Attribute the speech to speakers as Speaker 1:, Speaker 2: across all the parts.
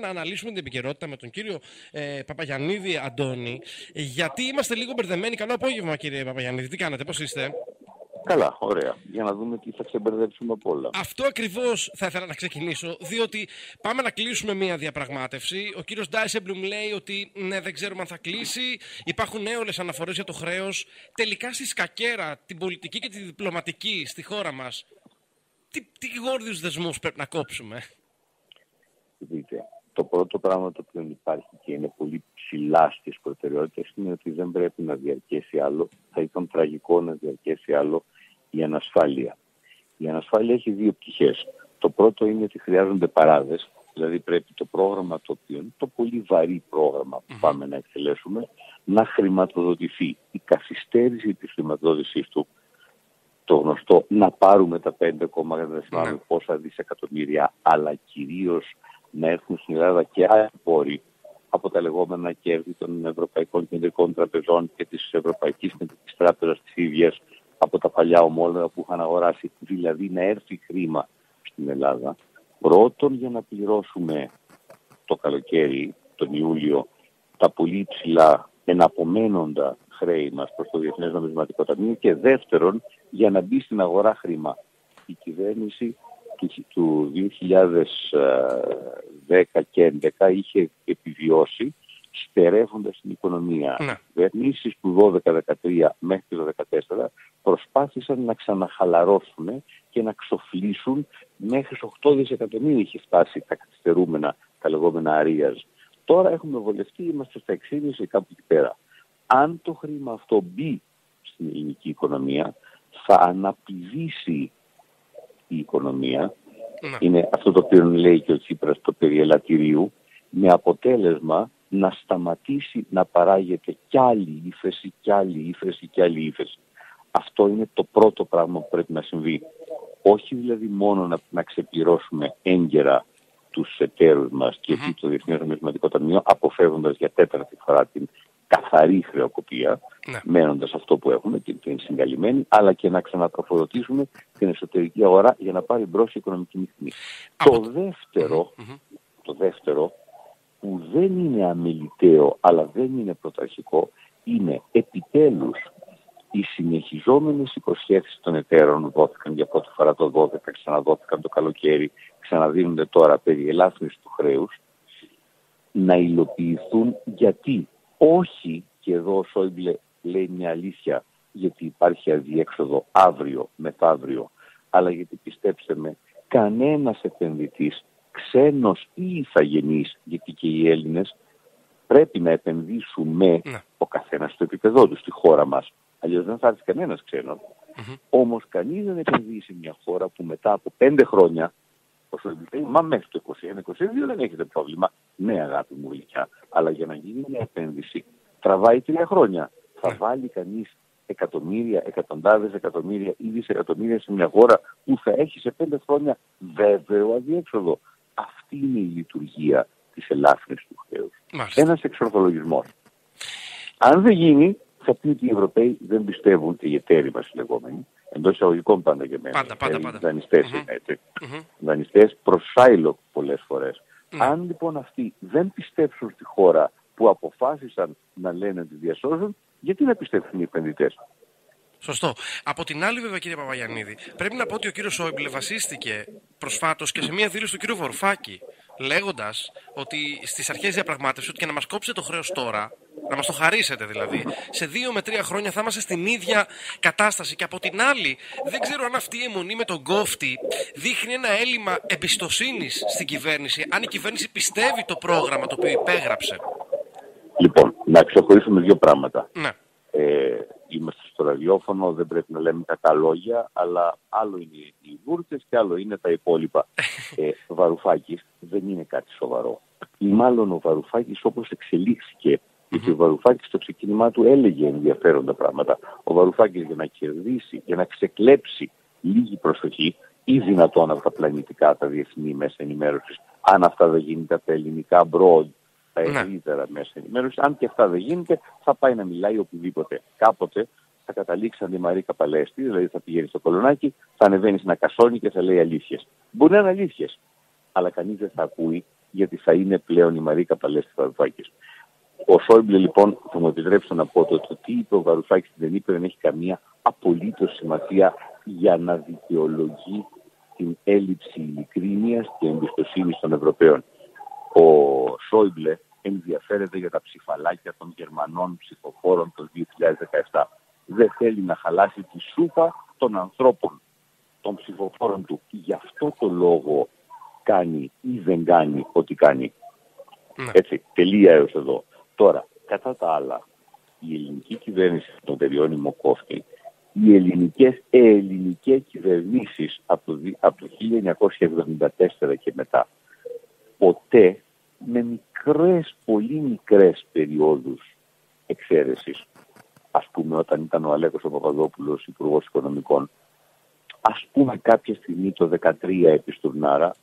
Speaker 1: να αναλύσουμε την επικαιρότητα με τον κύριο ε, Παπαγιαννίδη Αντώνη, γιατί είμαστε λίγο μπερδεμένοι. Καλό απόγευμα, κύριε Παπαγιαννίδη. Τι κάνετε, πώς είστε;
Speaker 2: Καλά, ωραία. Για να δούμε τι θα ξεμπερδέψουμε από όλα.
Speaker 1: Αυτό ακριβώς θα ήθελα να ξεκινήσω, διότι πάμε να κλείσουμε μία διαπραγμάτευση. Ο κύριος Ντάισεμπλουμ λέει ότι ναι, δεν ξέρουμε αν θα κλείσει. Υπάρχουν έολε αναφορές για το χρέος. Τελικά στη σκακέρα, την πολιτική και τη διπλωματική στη χώρα μας, τι, τι γόρδιους δεσμούς πρέπει να κόψουμε;
Speaker 2: Δείτε, το πρώτο πράγμα το οποίο υπάρχει και είναι πολύ ψηλά στις προτεραιότητες είναι ότι δεν πρέπει να διαρκέσει άλλο. Θα ήταν τραγικό να διαρκέσει άλλο η ανασφάλεια. Η ανασφάλεια έχει δύο πτυχές. Το πρώτο είναι ότι χρειάζονται παράδες, δηλαδή πρέπει το πρόγραμμα το οποίο είναι το πολύ βαρύ πρόγραμμα που πάμε να εκτελέσουμε να χρηματοδοτηθεί. Η καθυστέρηση της χρηματοδότησής του, το γνωστό να πάρουμε τα 5, δεν θυμάμαι ναι. πόσα δισεκατομμύρια, αλλά κυρίως να έρθουν στην Ελλάδα και άλλοι πόροι από τα λεγόμενα κέρδη των Ευρωπαϊκών Κεντρικών Τραπεζών και της Ευρωπαϊκής Κεντρικής Τράπεζας της ίδιας από τα παλιά ομόλογα που είχαν αγοράσει, δηλαδή να έρθει χρήμα στην Ελλάδα. Πρώτον για να πληρώσουμε το καλοκαίρι, τον Ιούλιο, τα πολύ ψηλά εναπομένοντα χρέη μας προς το Διεθνές Νομισματικό Ταμείο και δεύτερον για να μπει στην αγορά χρήμα. Η κυβέρνηση του 2010 και 2011 είχε επιβιώσει στερεύοντας την οικονομία. Ναι. Κυβερνήσεις του 12-13 μέχρι το 2014 προσπάθησαν να ξαναχαλαρώσουν και να ξοφλήσουν μέχρι 8 δισεκατομμύρια είχε φτάσει τα καθυστερούμενα, τα λεγόμενα αρίας. Τώρα έχουμε βολευτεί, είμαστε στα 6,5 κάπου εκεί πέρα. Αν το χρήμα αυτό μπει στην ελληνική οικονομία, θα αναπηδήσει η οικονομία. Ναι. Είναι αυτό το οποίο λέει και ο Τσίπρας το περί ελαττηρίου, με αποτέλεσμα να σταματήσει να παράγεται κι άλλη ύφεση, κι άλλη ύφεση, κι άλλη ύφεση. Αυτό είναι το πρώτο πράγμα που πρέπει να συμβεί. Όχι δηλαδή μόνο να, να ξεπληρώσουμε έγκαιρα τους εταίρους μας και mm-hmm. το Διεθνές Νομισματικό Ταμείο αποφεύγοντας για τέταρτη φορά την καθαρή χρεοκοπία, ναι. μένοντας αυτό που έχουμε και την συγκαλυμμένη, αλλά και να ξανατροφοδοτήσουμε την εσωτερική αγορά για να πάρει μπρος η οικονομική μηχανή. Το δεύτερο, το δεύτερο που δεν είναι αμεληταίο αλλά δεν είναι πρωταρχικό είναι επιτέλους οι συνεχιζόμενες υποσχέσεις των εταίρων δόθηκαν για πρώτη φορά το 12, ξαναδόθηκαν το καλοκαίρι, ξαναδίνονται τώρα περί ελάφρυνσης του χρέους, να υλοποιηθούν γιατί όχι, και εδώ ο Σόιμπλε λέει μια αλήθεια, γιατί υπάρχει αδιέξοδο αύριο, μεθαύριο, αλλά γιατί πιστέψτε με, κανένας επενδυτής ξένος ή ηθαγενής, γιατί και οι Έλληνες πρέπει να επενδύσουμε ναι. ο καθένας στο επίπεδό του, στη χώρα μας. Αλλιώς δεν θα έρθει κανένας ξένος. Mm-hmm. Όμως κανείς δεν επενδύει σε μια χώρα που μετά από πέντε χρόνια, όσο λέει, μα μέχρι το 2021-2022 δεν έχετε πρόβλημα. Ναι αγάπη μου γλυκιά, αλλά για να γίνει μια επένδυση τραβάει τρία χρόνια. Θα ναι. βάλει κανείς εκατομμύρια, εκατοντάδες εκατομμύρια ή δισεκατομμύρια σε μια χώρα που θα έχει σε πέντε χρόνια βέβαιο αδιέξοδο. Αυτή είναι η λειτουργία της ελάφρυνσης του χρέους. Ένας εξορθολογισμός. Αν δεν γίνει, θα πει ότι οι Ευρωπαίοι δεν πιστεύουν και οι εταίροι μας οι λεγόμενοι, εντός εισαγωγικών πάντα για μένα.
Speaker 1: Πάντα, πάντα, πάντα.
Speaker 2: Δανειστές mm-hmm. είναι έτσι. Mm-hmm. Δανειστές προς σάιλο πολλές φορές. Mm. Αν λοιπόν αυτοί δεν πιστέψουν στη χώρα που αποφάσισαν να λένε ότι διασώζουν, γιατί να πιστέψουν οι επενδυτές;
Speaker 1: Σωστό. Από την άλλη, βέβαια, κύριε Παπαγιαννίδη, πρέπει να πω ότι ο κύριος Σόιμπλε βασίστηκε προσφάτως και σε μία δήλωση του κύριου Βορφάκη, λέγοντας ότι στις αρχές διαπραγμάτευσης ότι και να μας κόψετε το χρέος τώρα, να μας το χαρίσετε δηλαδή, σε δύο με τρία χρόνια θα είμαστε στην ίδια κατάσταση. Και από την άλλη, δεν ξέρω αν αυτή η αιμονή με τον κόφτη δείχνει ένα έλλειμμα εμπιστοσύνης στην κυβέρνηση, αν η κυβέρνηση πιστεύει το πρόγραμμα το οποίο υπέγραψε.
Speaker 2: Λοιπόν, να ξεχωρίσουμε δύο πράγματα. Ναι. Ε, είμαστε στο ραδιόφωνο, δεν πρέπει να λέμε κακά λόγια, αλλά άλλο είναι οι βούρτες και άλλο είναι τα υπόλοιπα. Ε, Βαρουφάκης δεν είναι κάτι σοβαρό. Ή μάλλον ο Βαρουφάκης όπως εξελίχθηκε, γιατί ο Βαρουφάκης στο ξεκίνημά του έλεγε ενδιαφέροντα πράγματα. Ο Βαρουφάκης για να κερδίσει, για να ξεκλέψει λίγη προσοχή ή δυνατόν από τα πλανητικά, τα διεθνή μέσα ενημέρωσης, αν αυτά δεν γίνεται από τα ελληνικά broad, τα ναι. ευρύτερα μέσα ενημέρωσης. Αν και αυτά δεν γίνεται, θα πάει να μιλάει οπουδήποτε. Κάποτε θα καταλήξει η Μαρίκα Παλέστη, δηλαδή θα πηγαίνει στο κολονάκι, θα ανεβαίνει να κασώνει και θα λέει αλήθειες. Μπορεί να είναι αλήθειες, αλλά κανείς δεν θα ακούει γιατί θα είναι πλέον η Μαρίκα Παλέστη Βαρουφάκης. Ο Σόιμπλε λοιπόν θα μου επιτρέψετε να πω το ότι τι είπε ο Βαρουφάκης δεν είπε δεν έχει καμία απολύτως σημασία για να δικαιολογεί την έλλειψη ειλικρίνειας και εμπιστοσύνης των Ευρωπαίων. Ο Σόιμπλε ενδιαφέρεται για τα ψηφαλάκια των Γερμανών ψηφοφόρων το 2017. Δεν θέλει να χαλάσει τη σούπα των ανθρώπων, των ψηφοφόρων του. Γι' αυτό το λόγο κάνει ή δεν κάνει ό,τι κάνει. Ναι. Έτσι, τελεία έως εδώ. Τώρα, κατά τα άλλα, η ελληνική κυβέρνηση των περιώνυμο κόφτη, οι ελληνικές, ελληνικές κυβερνήσεις από το, από το 1974 και μετά, ποτέ με μικρές, πολύ μικρές περιόδους εξαίρεσης, ας πούμε όταν ήταν ο Αλέκος ο Παπαδόπουλος Υπουργός Οικονομικών, ας πούμε κάποια στιγμή το 2013 επί Στουρνάρα,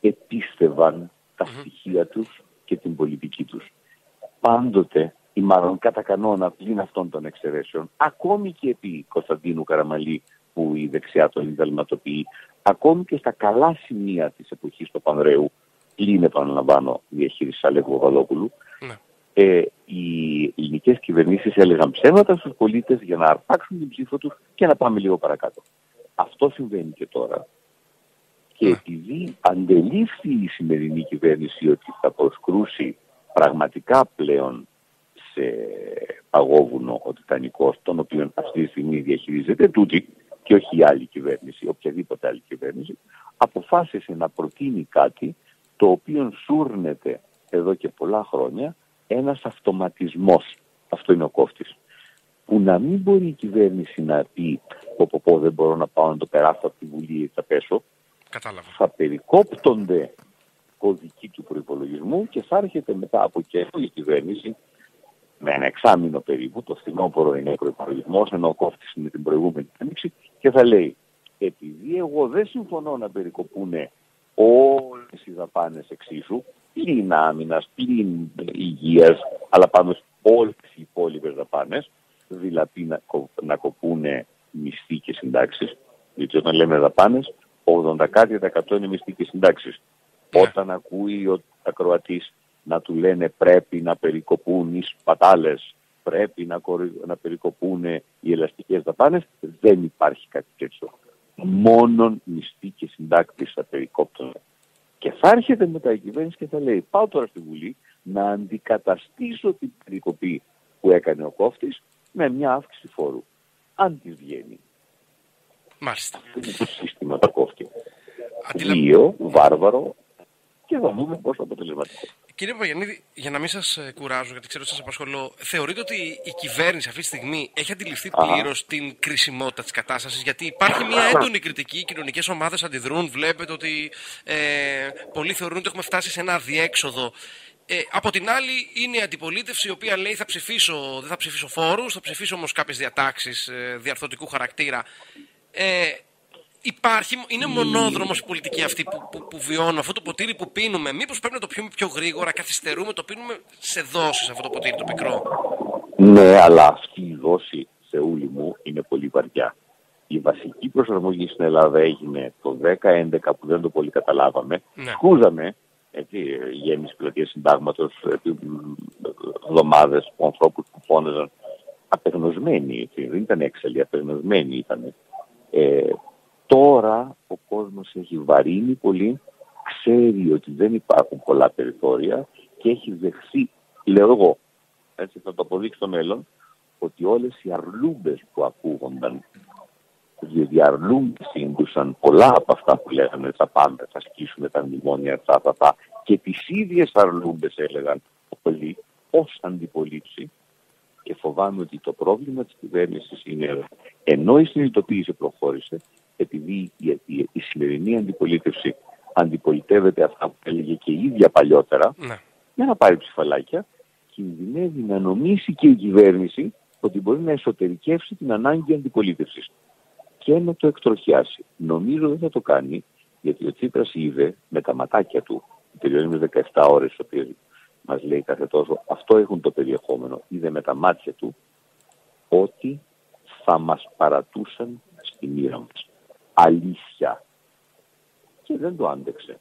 Speaker 2: επίστευαν τα στοιχεία τους και την πολιτική τους. Πάντοτε, ή μάλλον κατά κανόνα πλην αυτών των εξαιρέσεων, ακόμη και επί Κωνσταντίνου Καραμαλή που η δεξιά τον ιδαλματοποιεί, ακόμη και στα καλά σημεία της εποχής του Πανδρέου, πλην επαναλαμβάνω διαχείρισης Αλέκου Παπαδόπουλου, ναι. ε, οι ελληνικές κυβερνήσεις έλεγαν ψέματα στους πολίτες για να αρπάξουν την ψήφο τους και να πάμε λίγο παρακάτω. Αυτό συμβαίνει και τώρα. Και ναι. επειδή αντελήφθη η σημερινή κυβέρνηση ότι θα προσκρούσει πραγματικά πλέον σε παγόβουνο ο Τιτανικός, τον οποίο αυτή τη στιγμή διαχειρίζεται τούτη και όχι η άλλη κυβέρνηση, οποιαδήποτε άλλη κυβέρνηση, αποφάσισε να προτείνει κάτι το οποίο σούρνεται εδώ και πολλά χρόνια ένας αυτοματισμός. Αυτό είναι ο κόφτης. Που να μην μπορεί η κυβέρνηση να πει πω πω, δεν μπορώ να πάω να το περάσω από τη Βουλή ή θα πέσω.
Speaker 1: Κατάλαβα.
Speaker 2: Θα περικόπτονται κωδικοί του προπολογισμού και θα έρχεται μετά από καιρό η κυβέρνηση με ένα εξάμεινο περίπου, το φθινόπωρο είναι ο προπολογισμό, ενώ ο κόφτης είναι την προηγούμενη άνοιξη και θα λέει επειδή εγώ δεν συμφωνώ να περικοπούν όλες οι δαπάνες εξίσου, πλην άμυνας, πλην υγείας, αλλά πάνω σε όλες οι υπόλοιπες δαπάνες, δηλαδή να, να κοπούν μισθοί και συντάξεις, γιατί όταν λέμε δαπάνες, 80 κάτι είναι μισθοί και συντάξεις. Ναι. Όταν ακούει ο ακροατής να του λένε πρέπει να περικοπούν οι σπατάλες, πρέπει να, να περικοπούν οι ελαστικές δαπάνες, δεν υπάρχει κάτι τέτοιο μόνον μισθοί και συντάκτης θα περικόπτουν. Και θα έρχεται μετά η κυβέρνηση και θα λέει πάω τώρα στη Βουλή να αντικαταστήσω την περικοπή που έκανε ο κόφτης με μια αύξηση φόρου. Αν της βγαίνει.
Speaker 1: Μάλιστα.
Speaker 2: Αυτό είναι το σύστημα τα κόφτη. Αντιλα... βάρβαρο και θα δούμε πόσο αποτελεσματικό.
Speaker 1: Κύριε Παπαγιαννίδη, για να μην σας ε, κουράζω, γιατί ξέρω ότι σας απασχολώ, θεωρείτε ότι η κυβέρνηση αυτή τη στιγμή έχει αντιληφθεί πλήρως την κρισιμότητα της κατάστασης, γιατί υπάρχει μια έντονη κριτική, οι κοινωνικές ομάδες αντιδρούν, βλέπετε ότι ε, πολλοί θεωρούν ότι έχουμε φτάσει σε ένα αδιέξοδο. Ε, από την άλλη, είναι η αντιπολίτευση η οποία λέει θα ψηφίσω, δεν θα ψηφίσω φόρους, θα ψηφίσω όμως κάποιες διατάξεις ε, διαρθωτικού χαρακτήρα. Ε, Υπάρχει, είναι μονόδρομος η πολιτική αυτή που, που, που βιώνουμε, αυτό το ποτήρι που πίνουμε. Μήπως πρέπει να το πιούμε πιο γρήγορα, καθυστερούμε, το πίνουμε σε δόσεις αυτό το ποτήρι το πικρό;
Speaker 2: Ναι, αλλά αυτή η δόση σε ούλη μου είναι πολύ βαριά. Η βασική προσαρμογή στην Ελλάδα έγινε το 10-11 που δεν το πολύ καταλάβαμε. Ναι. Σκούζαμε, έτσι, γέμιση πλατεία συντάγματος, εβδομάδες που ανθρώπους που φώναζαν απεγνωσμένοι, έτσι, δεν ήταν έξαλλοι, απεγνωσμένοι ήταν. Ε, Τώρα ο κόσμος έχει βαρύνει πολύ, ξέρει ότι δεν υπάρχουν πολλά περιθώρια και έχει δεχθεί, λέω εγώ, έτσι θα το αποδείξω στο μέλλον, ότι όλες οι αρλούμπες που ακούγονταν, διότι αρλούμπες σύντουσαν πολλά από αυτά που λέγανε θα πάμε, θα σκίσουμε τα μνημόνια, θα, θα, θα, και τις ίδιες αρλούμπες έλεγαν πολύ ως αντιπολίτευση και φοβάμαι ότι το πρόβλημα της κυβέρνησης είναι ενώ η συνειδητοποίηση προχώρησε, επειδή η, η, η σημερινή αντιπολίτευση αντιπολιτεύεται αυτά που έλεγε και η ίδια παλιότερα, ναι. για να πάρει ψηφαλάκια, κινδυνεύει να νομίσει και η κυβέρνηση ότι μπορεί να εσωτερικεύσει την ανάγκη αντιπολίτευσης και να το εκτροχιάσει. Νομίζω δεν θα το κάνει, γιατί ο Τσίπρας είδε με τα ματάκια του, τελειώνει 17 ώρες, οι οποίες μας λέει κάθε τόσο, αυτό έχουν το περιεχόμενο, είδε με τα μάτια του, ότι θα μας παρατούσαν στη μοίρα μας αλήθεια. Και δεν το άντεξε.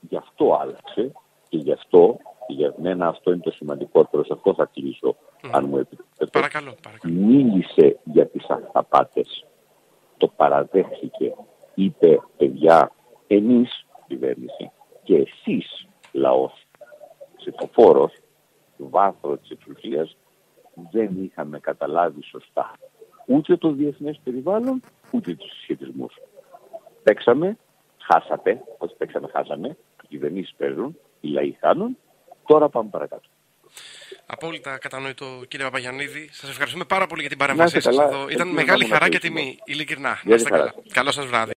Speaker 2: γι' αυτό άλλαξε και γι' αυτό, για μένα αυτό είναι το σημαντικότερο, σε αυτό θα κλείσω, αν μου επιτρέπετε.
Speaker 1: Παρακαλώ, παρακαλώ.
Speaker 2: Μίλησε για τις αυταπάτες, το παραδέχθηκε, είπε παιδιά, εμείς κυβέρνηση και εσείς λαός, ψηφοφόρος, βάθρος της εξουσίας, δεν είχαμε καταλάβει σωστά ούτε το διεθνές περιβάλλον, ούτε τους συσχετισμούς. Παίξαμε, χάσατε, όσοι παίξαμε χάσαμε, οι κυβερνήσεις παίζουν, οι λαοί χάνουν, τώρα πάμε παρακάτω.
Speaker 1: Απόλυτα κατανοητό κύριε Παπαγιαννίδη. Σας ευχαριστούμε πάρα πολύ για την παρέμβασή σας εδώ. Ήταν μεγάλη χαρά και τιμή, ειλικρινά. Να είστε καλά. Καλό σας βράδυ.